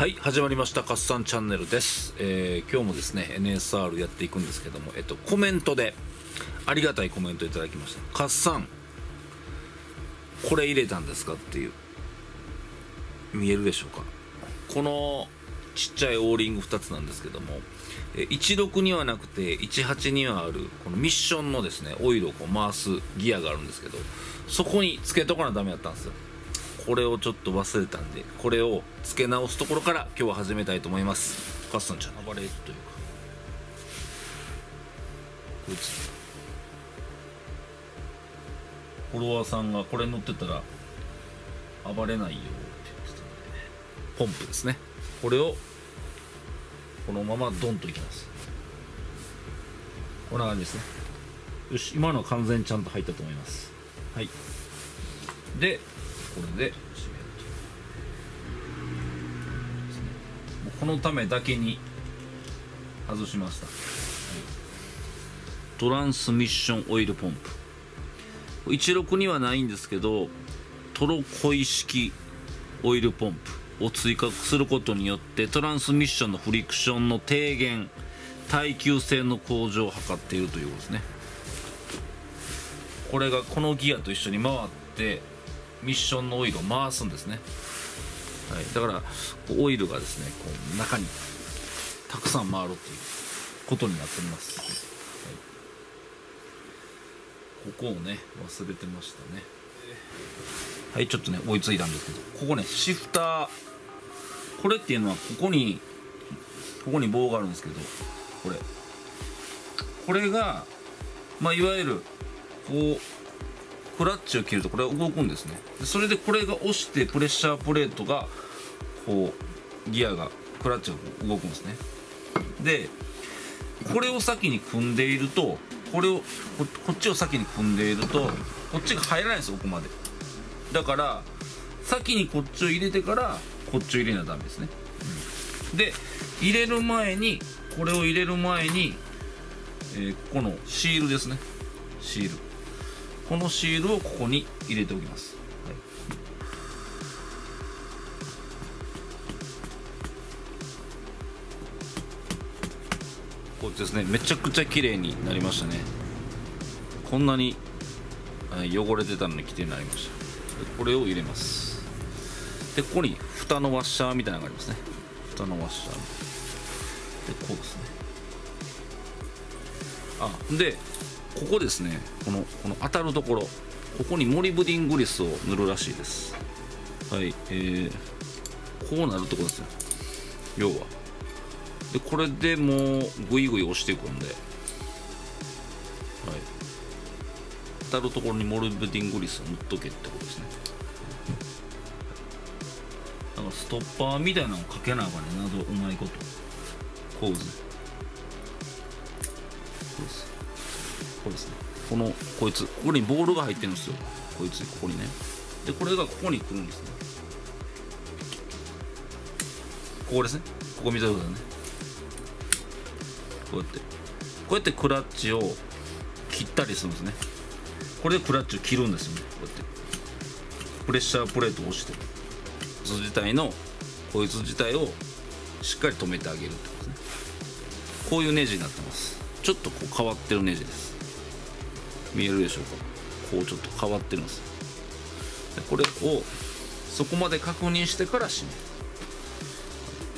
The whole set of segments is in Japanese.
はい始まりましたカッサンチャンネルです、えー今日もですね NSR やっていくんですけども、えっと、コメントでありがたいコメントいただきました。カッサンこれ入れたんですかっていう。見えるでしょうか。このちっちゃいオーリング2つなんですけども16にはなくて18にはあるこのミッションのですねオイルをこう回すギアがあるんですけどそこにつけとかなダメだったんですよ。これをちょっと忘れたんでこれを付け直すところから今日は始めたいと思います。カッサンちゃん。暴れというか。こいつ。フォロワーさんがこれ乗ってたら暴れないよって言ってたんで。ポンプですね。これをこのままドンといきます。こんな感じですね。よし今のは完全にちゃんと入ったと思います。はい。でこれで。締めるとこのためだけに外しました、はい。トランスミッションオイルポンプ。16にはないんですけどトロコイ式オイルポンプを追加することによってトランスミッションのフリクションの低減耐久性の向上を図っているということですね。これがこのギアと一緒に回ってミッションのオイルを回すんですね、はい、だからオイルがですねこう中にたくさん回るっていうことになっております、はい、ここをね忘れてましたね。はいちょっとね追いついたんですけどここねシフター。これっていうのはここにここに棒があるんですけどこれ。これがまあいわゆるこうクラッチを切るとこれが動くんですね。それでこれが押してプレッシャープレートがこうギアがクラッチが動くんですね。でこれを先に組んでいるとこれをこっちを先に組んでいるとこっちが入らないんですよ奥まで。だから先にこっちを入れてからこっちを入れなダメですね、うん。で入れる前にこれを入れる前に、えーこのシールですね。シール。このシールをここに入れておきます、はい。こうですね。めちゃくちゃ綺麗になりましたね。こんなに汚れてたのに綺麗になりました。これを入れます。でここに蓋のワッシャーみたいなのがありますね。蓋のワッシャー。でこうですね。あでここですね。このこの当たるところ。ここにモリブディングリスを塗るらしいです。はいえー、こうなるところですよ。要は。でこれでもうグイグイ押していくんで。はい。当たるところにモリブディングリスを塗っとけってことですね。だかストッパーみたいなのをかけなあかんねな。どうまいこと。こうですね。こですね。このこいつ。ここにボールが入ってるんですよ。こいつここにね。でこれがここに来るんですね。ここですね。ここ見てくださいね。こうやって。こうやってクラッチを切ったりするんですね。これでクラッチを切るんですよね。こうやって。プレッシャープレートを押して。こいつ自体のこいつ自体をしっかり止めてあげるってことですね。こういうネジになってます。ちょっとこう変わってるネジです。見えるでしょうか？こうちょっと変わってるんです。でこれをそこまで確認してから締める。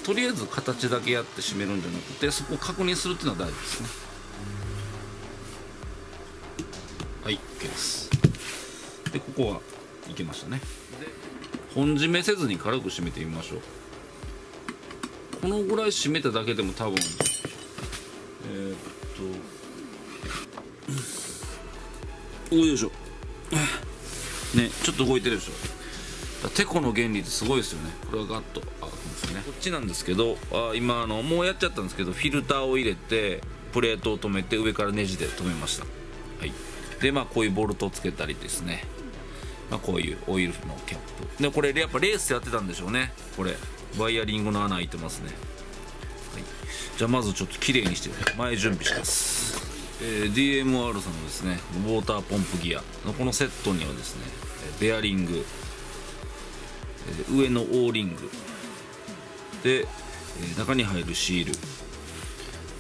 とりあえず形だけやって締めるんじゃなくてそこを確認するっていうのは大事ですね。はい OK です。でここはいけましたね。本締めせずに軽く締めてみましょう。このぐらい締めただけでも多分えーっとよいしょ。ねちょっと動いてるでしょ。テコの原理ってすごいですよね。これがガッと。あですね。こっちなんですけどあ今あのもうやっちゃったんですけどフィルターを入れてプレートを止めて上からネジで止めました。はい。でまあこういうボルトをつけたりですね。まあ、こういうオイルのキャップ。でこれやっぱレースやってたんでしょうね。これ。ワイヤリングの穴開いてますね、はい、じゃあまずちょっときれいにして前準備します、えー DMR さんのですねウォーターポンプギアのこのセットにはですねベアリングえー上の O リングで、えー中に入るシール。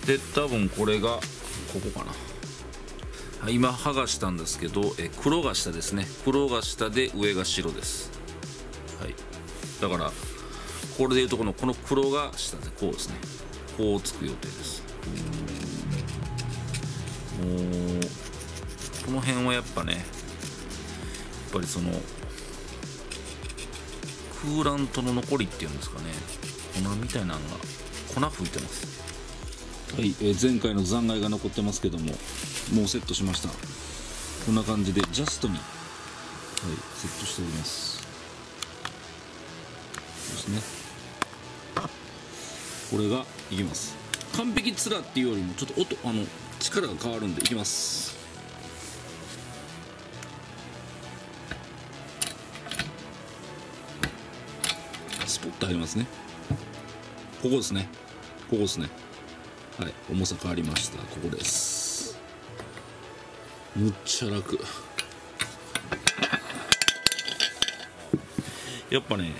で多分これがここかな。今剥がしたんですけど、え黒が下ですね。黒が下で上が白です。はい。だからこれでいうとこのこの黒が下でこうですね。こうつく予定です。この辺はやっぱねやっぱりそのクーラントの残りっていうんですかね粉みたいなのが粉吹いてます。はい、えー前回の残骸が残ってますけどももうセットしました。こんな感じでジャストに、はい、セットしております。ですね。これがいきます。完璧つらっていうよりもちょっと音あの力が変わるんでいきます。スポッと入りますね。ここですね。ここですね。はい重さ変わりました。ここです。むっちゃ楽。やっぱねめ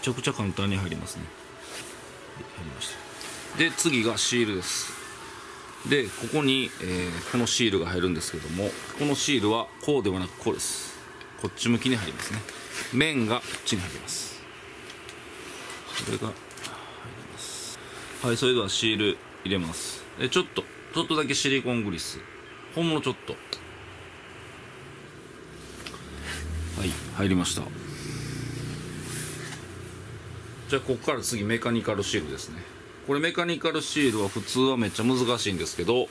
ちゃくちゃ簡単に入りますね。入りました。で次がシールです。でここに、えーこのシールが入るんですけどもこのシールはこうではなくこうです。こっち向きに入りますね。面がこっちに入ります。これが入ります。はいそれではシール入れます。でちょっとちょっとだけシリコングリス。ほんのちょっと。はい入りました。じゃあここから次メカニカルシールですね。これメカニカルシールは普通はめっちゃ難しいんですけど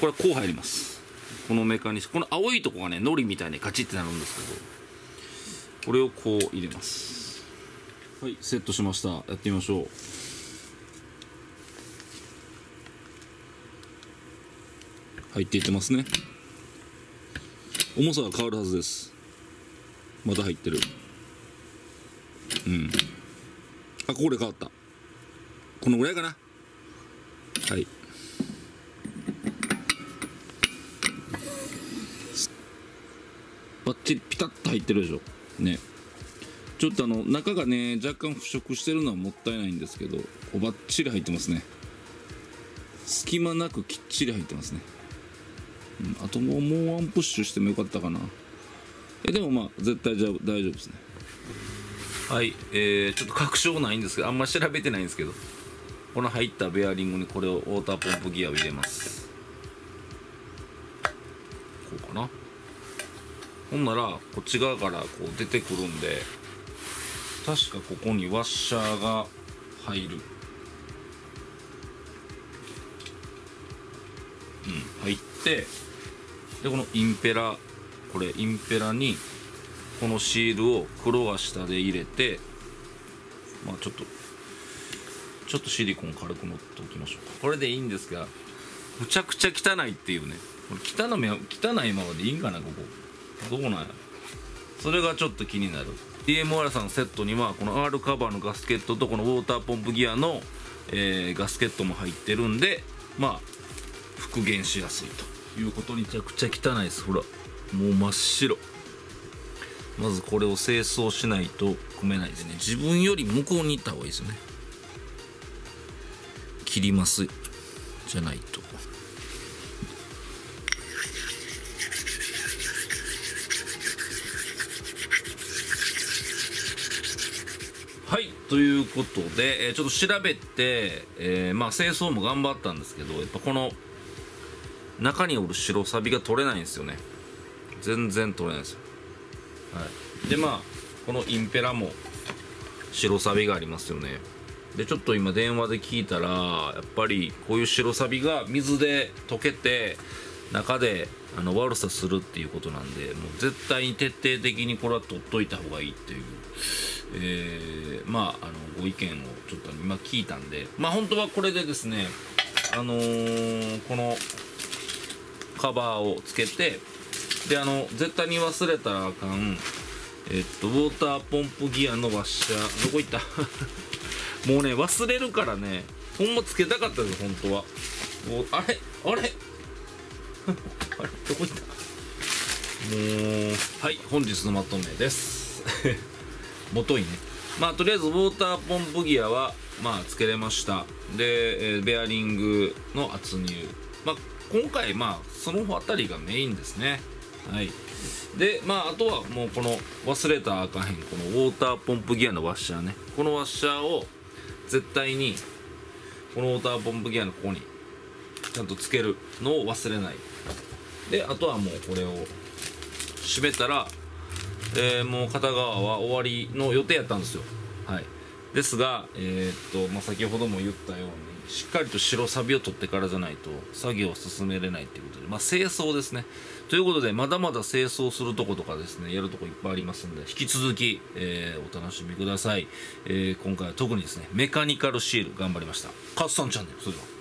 これこう入ります。このメカニこの青いとこがねのりみたいにカチッてなるんですけどこれをこう入れます。はいセットしました。やってみましょう。入っていってますね。重さが変わるはずです。また入ってる。うん。あここで変わった。このぐらいかな。はい。バッチリピタッと入ってるでしょ。ね。ちょっとあの中がね若干腐食してるのはもったいないんですけどこうバッチリ入ってますね。隙間なくきっちり入ってますね、うん、あともうもうワンプッシュしてもよかったかな。えでもまあ絶対じゃ大丈夫ですね。はい。えー、ちょっと確証ないんですけどあんま調べてないんですけど。この入ったベアリングにこれをウォーターポンプギアを入れます。こうかな。ほんならこっち側からこう出てくるんで確かここにワッシャーが入る。うん入ってでこのインペラこれインペラにこのシールを黒は下で入れてまあちょっとちょっとシリコン軽く乗っておきましょうか。これでいいんですがむちゃくちゃ汚いっていうね。これ汚め汚いままでいいんかなここ。どうなんや。それがちょっと気になる。DMR さんのセットにはこの R カバーのガスケットとこのウォーターポンプギアの、えーガスケットも入ってるんでまあ復元しやすいということにめちゃくちゃ汚いです。ほらもう真っ白。まずこれを清掃しないと組めないですね。自分より向こうに行った方がいいですよね切ります。じゃないと。はいということで、えーちょっと調べて、えーまあ清掃も頑張ったんですけどやっぱこの中におる白サビが取れないんですよね。全然取れないですよ。はい、でまあこのインペラも白サビがありますよね。でちょっと今電話で聞いたらやっぱりこういう白サビが水で溶けて中であの悪さするっていうことなんでもう絶対に徹底的にこれは取っといた方がいいっていう、えーまああのご意見をちょっと今聞いたんでまあ本当はこれでですねあのーこのカバーをつけてであの絶対に忘れたらあかんえっとウォーターポンプギアのワッシャーどこ行った？もうね忘れるからねほんまつけたかったです本当は。もうあれあれ。あれ どこ行った？もうはい本日のまとめです。元いね。まあとりあえずウォーターポンプギアはまあつけれました。で、え、ベアリングの圧入。まあ今回まあその辺りがメインですね。はい。でまああとはもうこの忘れたらあかへんこのウォーターポンプギアのワッシャーね。このワッシャーを絶対にこのウォーターポンプギアのここにちゃんとつけるのを忘れない。であとはもうこれを閉めたら、えー、もう片側は終わりの予定やったんですよ。はい。ですがえー、っと、まあ、先ほども言ったようにしっかりと白サビを取ってからじゃないと作業を進めれないっていうことで、まあ、清掃ですね。ということでまだまだ清掃するとことかですねやるとこいっぱいありますんで引き続き、えー、お楽しみください、えー、今回は特にですねメカニカルシール頑張りました。カッサンチャンネルそれでは。